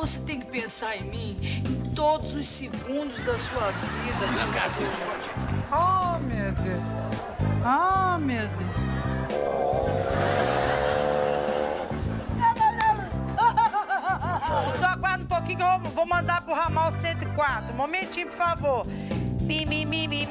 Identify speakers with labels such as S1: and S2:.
S1: Você tem que pensar em mim em todos os segundos da sua vida, tio.
S2: Oh, meu Deus. Ah, meu Deus. Só aguarda um pouquinho que eu vou- mandar pro ramal 104. Um momentinho, por favor. Mi, mi, mi, mi,